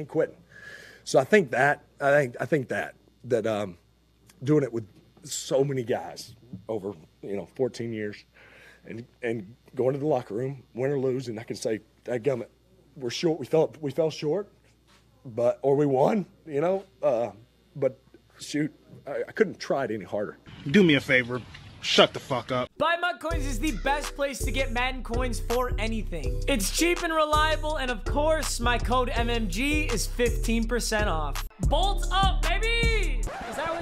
ain't quitting. So I think that I think I think that that um, doing it with so many guys over you know 14 years, and and going to the locker room, win or lose, and I can say, that gummit, we're short. We felt we fell short, but or we won. You know, uh, but shoot, I, I couldn't try it any harder. Do me a favor. Shut the fuck up. Buy MUT Coins is the best place to get Madden coins for anything. It's cheap and reliable, and of course, my code MMG is 15% off. Bolt up, baby! Is that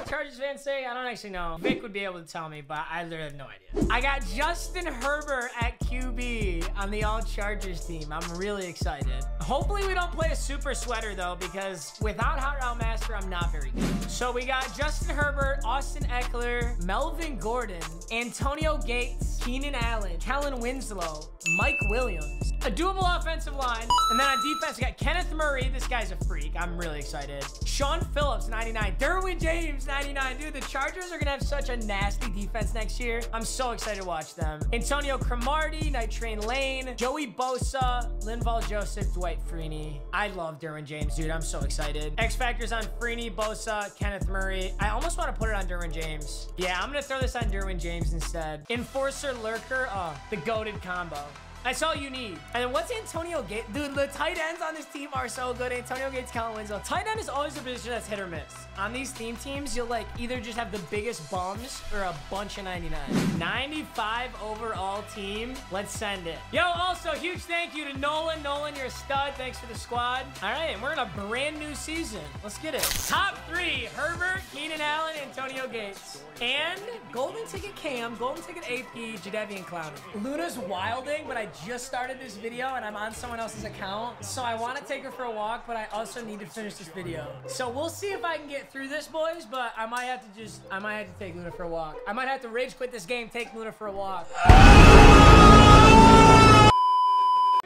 say? I don't actually know. Vic would be able to tell me, but I literally have no idea. I got Justin Herbert at QB on the All Chargers team. I'm really excited. Hopefully we don't play a super sweater though, because without Hot Route Master, I'm not very good. So we got Justin Herbert, Austin Ekeler, Melvin Gordon, Antonio Gates, Keenan Allen, Kellen Winslow, Mike Williams, a doable offensive line. And then on defense, we got Kenneth Murray. This guy's a freak. I'm really excited. Shaun Phillips, 99. Derwin James, 99. Dude, the Chargers are going to have such a nasty defense next year. I'm so excited to watch them. Antonio Cromartie, Night Train Lane, Joey Bosa, Linval Joseph, Dwight Freeney. I love Derwin James, dude. I'm so excited. X Factors on Freeney, Bosa, Kenneth Murray. I almost want to put it on Derwin James. Yeah, I'm going to throw this on Derwin James instead. Enforcer Lurker. Oh, the goaded combo. That's all you need. And what's Antonio Gates? Dude, the tight ends on this team are so good. Antonio Gates, Kellen Winslow. Tight end is always a position that's hit or miss. On these theme teams, you'll like either just have the biggest bums or a bunch of 99. 95 overall team. Let's send it. Yo, also huge thank you to Nolan. Nolan, you're a stud. Thanks for the squad. All right, and we're in a brand new season. Let's get it. Top three, Herbert, Keenan Allen, Antonio Gates. And golden ticket Cam, golden ticket AP, Jadeveon Clowney. Luna's wilding, but I just started this video and I'm on someone else's account. So I want to take her for a walk, but I also need to finish this video. So we'll see if I can get through this, boys, but I might have to just, I might have to take Luna for a walk. I might have to rage quit this game, take Luna for a walk.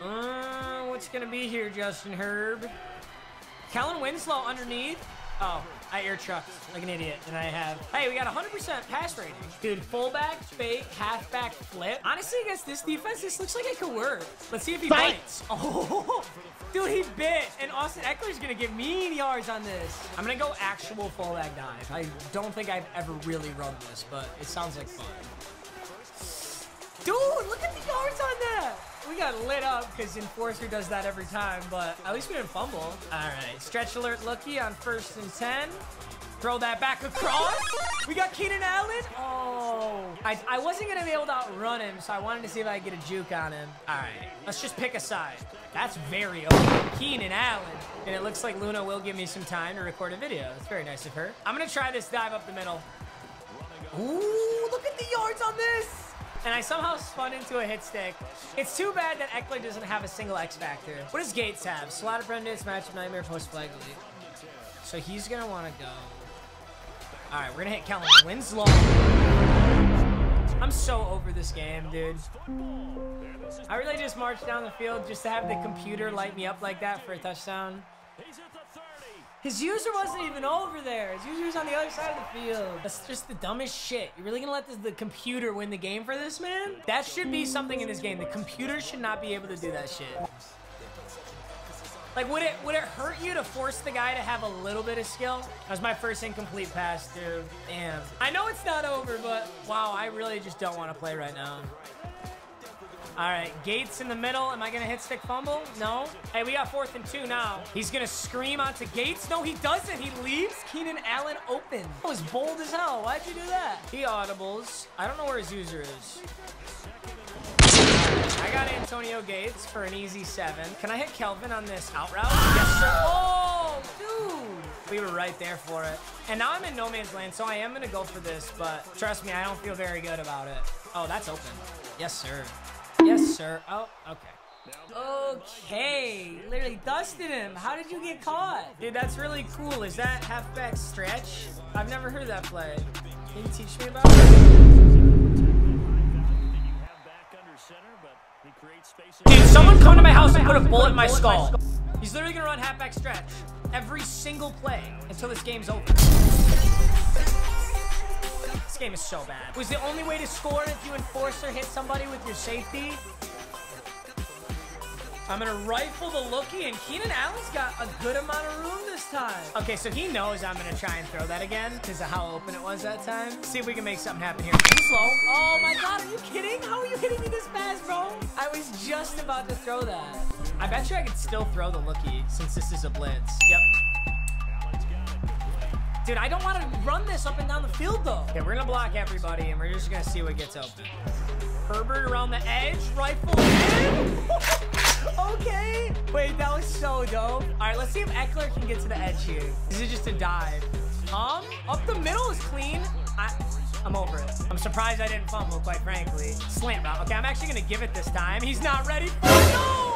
Uh, what's gonna be here, Justin Herb? Kellen Winslow underneath. Oh, I air trucked like an idiot, and I have. Hey, we got 100% pass rating. Dude, fullback, fake, halfback, flip. Honestly, against this defense, this looks like it could work. Let's see if he Fight. bites. Oh, dude, he bit. And Austin Ekeler's gonna get mean yards on this. I'm gonna go actual fullback dive. I don't think I've ever really run this, but it sounds like fun. Dude, look at the yards on that. We got lit up because Enforcer does that every time, but at least we didn't fumble. All right, stretch alert looky on first and 10. Throw that back across. We got Keenan Allen. Oh, I, I wasn't going to be able to outrun him, so I wanted to see if I could get a juke on him. All right, let's just pick a side. That's very open. Keenan Allen. And it looks like Luna will give me some time to record a video. It's very nice of her. I'm going to try this dive up the middle. Ooh, look at the yards on this and I somehow spun into a hit stick. It's too bad that Ekeler doesn't have a single X Factor. What does Gates have? Slot Apprentice, Matchup Nightmare, Post Flag Elite. So he's gonna wanna go. Alright, we're gonna hit Kellen Winslow. I'm so over this game, dude. I really just marched down the field just to have the computer light me up like that for a touchdown. His user wasn't even over there. His user was on the other side of the field. That's just the dumbest shit. You're really gonna let this, the computer win the game for this, man? That should be something in this game. The computer should not be able to do that shit. Like, would it would it hurt you to force the guy to have a little bit of skill? That was my first incomplete pass, dude. Damn. I know it's not over, but wow, I really just don't want to play right now. All right, Gates in the middle. Am I going to hit stick fumble? No. Hey, we got fourth and two now. He's going to scream onto Gates. No, he doesn't. He leaves Keenan Allen open. That was bold as hell. Why'd you do that? He audibles. I don't know where his user is. I got Antonio Gates for an easy seven. Can I hit Kelvin on this out route? Yes, sir. Oh, dude. We were right there for it. And now I'm in no man's land, so I am going to go for this, but trust me, I don't feel very good about it. Oh, that's open. Yes, sir. Yes, sir. Oh, okay. Okay, literally dusted him. How did you get caught? Dude, that's really cool. Is that halfback stretch? I've never heard that play. Can you teach me about it? Dude, someone come to my house and put a bullet in my skull. He's literally gonna run halfback stretch every single play until this game's over. Game is so bad. Was the only way to score if you enforcer hit somebody with your safety? I'm gonna rifle the lookie, and Keenan Allen's got a good amount of room this time. Okay, so he knows I'm gonna try and throw that again because of how open it was that time. See if we can make something happen here. Slow. Oh my god, are you kidding? How are you hitting me this fast, bro? I was just about to throw that. I bet you I could still throw the lookie since this is a blitz. Yep. Dude, I don't want to run this up and down the field, though. Okay, we're going to block everybody, and we're just going to see what gets open. Herbert around the edge, rifle in. okay. Wait, that was so dope. All right, let's see if Ekeler can get to the edge here. This is just a dive. Um, up the middle is clean. I, I'm over it. I'm surprised I didn't fumble, quite frankly. Slant route. Okay, I'm actually going to give it this time. He's not ready for. No!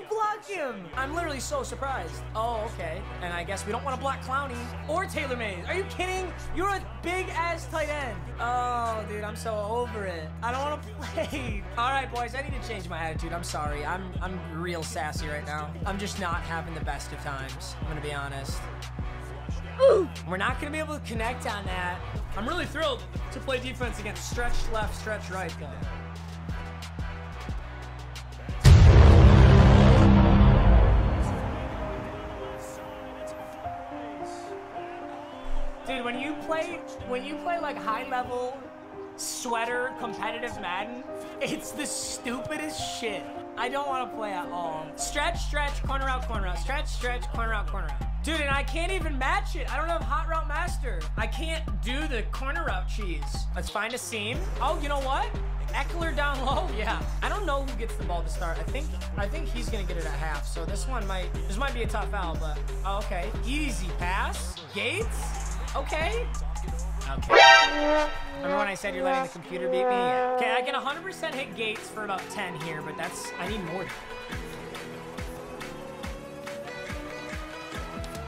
No! Why didn't block him? I'm literally so surprised. Oh, okay. And I guess we don't want to block Clowney or Taylor Mays. Are you kidding? You're a big ass tight end. Oh, dude, I'm so over it. I don't want to play. All right, boys, I need to change my attitude. I'm sorry. I'm I'm real sassy right now. I'm just not having the best of times. I'm gonna be honest. We're not going to be able to connect on that. I'm really thrilled to play defense against stretch left, stretch right, though. Dude, when you play, when you play like high level sweater competitive Madden, it's the stupidest shit. I don't want to play at all. Stretch, stretch, corner out, corner out. Stretch, stretch, corner out, corner out. Dude, and I can't even match it. I don't have Hot Route Master. I can't do the corner route cheese. Let's find a seam. Oh, you know what? Ekeler down low, yeah. I don't know who gets the ball to start. I think I think he's gonna get it at half. So this one might this might be a tough foul, but oh, okay. Easy pass. Gates. Okay. Okay. Remember when I said you're letting the computer beat me? Okay, I can 100% hit Gates for about 10 here, but that's I need more.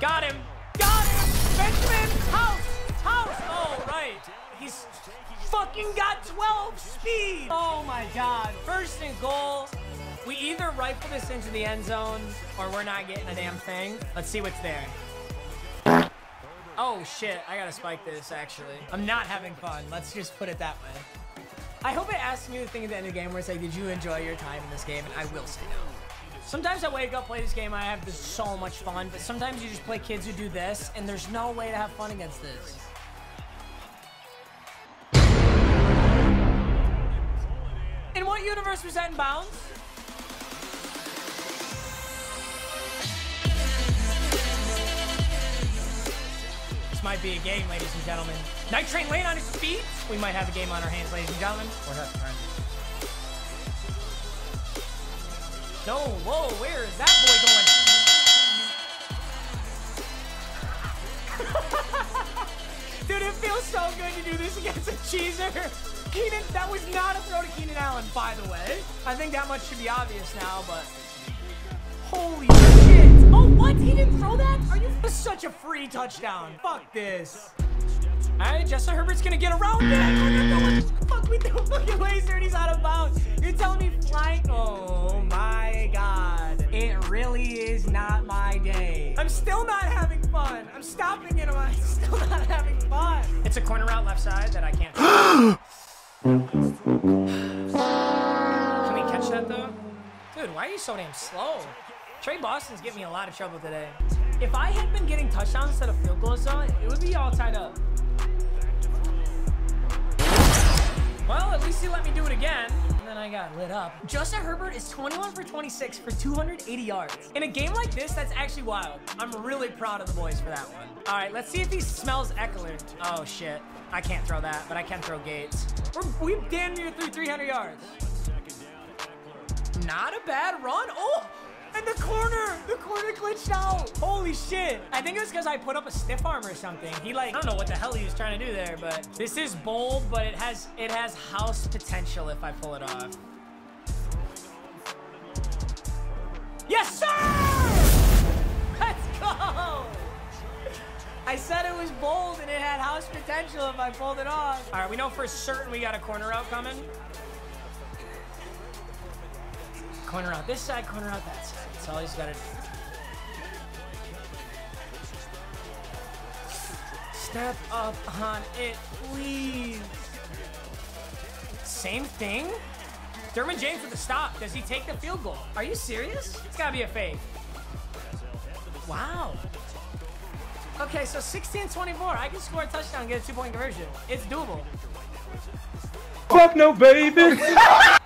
Got him! Got him! Benjamin! House! House! Oh, right. He's fucking got 12 speed! Oh my god. First and goal. We either rifle this into the end zone or we're not getting a damn thing. Let's see what's there. Oh shit, I gotta spike this actually. I'm not having fun. Let's just put it that way. I hope it asks me the thing at the end of the game where it's like, did you enjoy your time in this game? And I will say no. Sometimes I wake up, play this game, I have this so much fun, but sometimes you just play kids who do this, and there's no way to have fun against this. In what universe was that in bounds? This might be a game, ladies and gentlemen. Night Train Lane on his feet. We might have a game on our hands, ladies and gentlemen. Or her, friend. No, whoa, where is that boy going? Dude, it feels so good to do this against a cheeser. Keenan, that was not a throw to Keenan Allen, by the way. I think that much should be obvious now, but holy shit. Oh, what? He didn't throw that? Are you such a free touchdown? Fuck this. All right, Justin Herbert's gonna get around it. Oh, fuck, we threw a fucking laser and he's out of bounds. You're telling me flying? Oh my god. It really is not my day. I'm still not having fun. I'm stopping it. I'm still not having fun. It's a corner route left side that I can't. Can we catch that though? Dude, why are you so damn slow? Tre Boston's giving me a lot of trouble today. If I had been getting touchdowns instead of field goals though, it would be all tied up. Well, at least he let me do it again. And then I got lit up. Justin Herbert is 21 for 26 for 280 yards. In a game like this, that's actually wild. I'm really proud of the boys for that one. All right, let's see if he smells Ekeler. Oh, shit. I can't throw that, but I can throw Gates. We're, we damn near through 300 yards. Not a bad run. Oh! And the corner! The corner glitched out! Holy shit! I think it was because I put up a stiff arm or something. He like, I don't know what the hell he was trying to do there, but this is bold, but it has it has house potential if I pull it off. Yes, sir! Let's go! I said it was bold and it had house potential if I pulled it off. All right, we know for certain we got a corner out coming. Corner out this side, corner out that side. That's all he's got to do. Step up on it, please. Same thing? Derwin James with a stop. Does he take the field goal? Are you serious? It's gotta be a fake. Wow. Okay, so 16-24. I can score a touchdown, get a two-point conversion. It's doable. Fuck no, baby.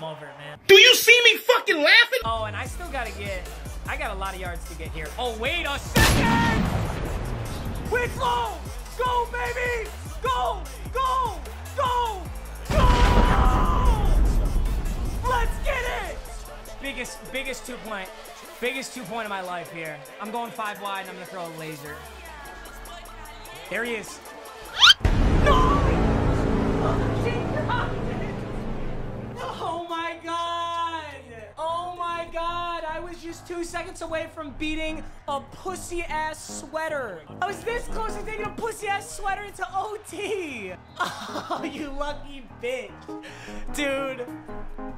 I'm over it, man. Do you see me fucking laughing? Oh, and I still gotta get. I got a lot of yards to get here. Oh, wait a second! Winslow! Go, baby! Go! Go! Go! Go! Let's get it! Biggest, biggest two point. Biggest two point of my life here. I'm going five wide and I'm gonna throw a laser. There he is. Just two seconds away from beating a pussy ass sweater. Oh, I was this close to taking a pussy ass sweater into OT. Oh, you lucky bitch. Dude.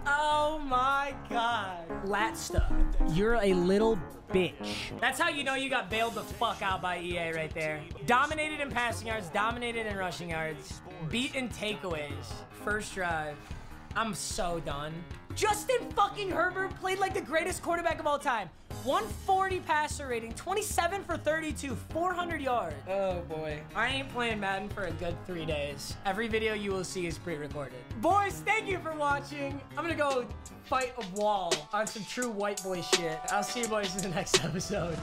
Oh my god. Lat stuff. You're a little bitch. That's how you know you got bailed the fuck out by EA right there. Dominated in passing yards, dominated in rushing yards, beat in takeaways. First drive. I'm so done. Justin fucking Herbert played like the greatest quarterback of all time. 140 passer rating, 27 for 32, 400 yards. Oh boy. I ain't playing Madden for a good three days. Every video you will see is pre-recorded. Boys, thank you for watching. I'm gonna go fight a wall on some true white boy shit. I'll see you boys in the next episode.